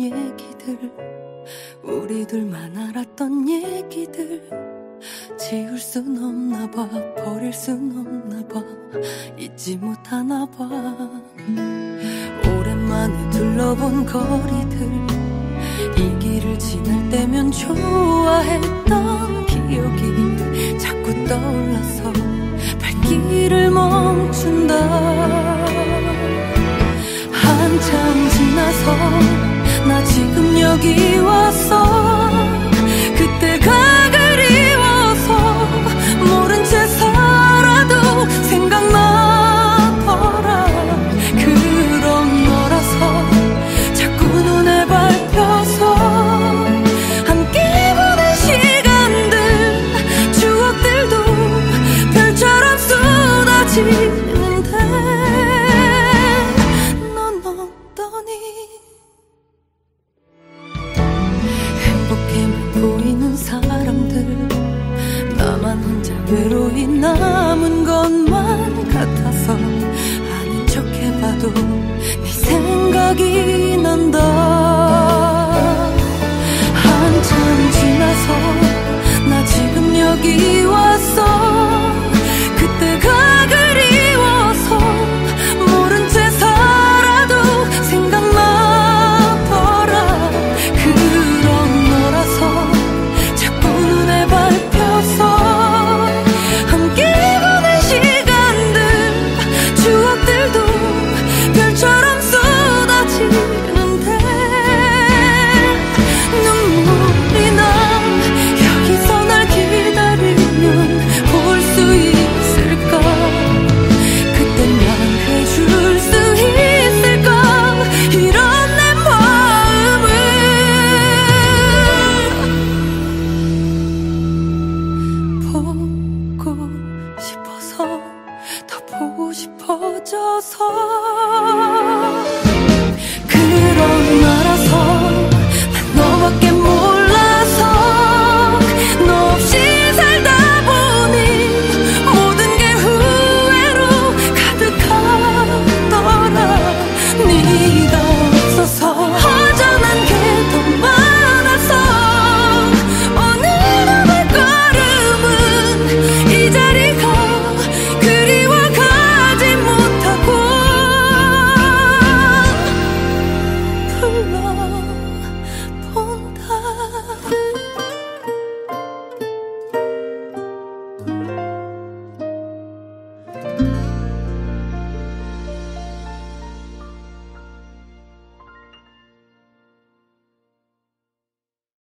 얘기들 우리 둘만 알았던 얘기들. 지울 순 없나 봐 버릴 순 없나 봐 잊지 못하나 봐. 오랜만에 둘러본 거리들 이 길을 지날 때면 좋아해. 여기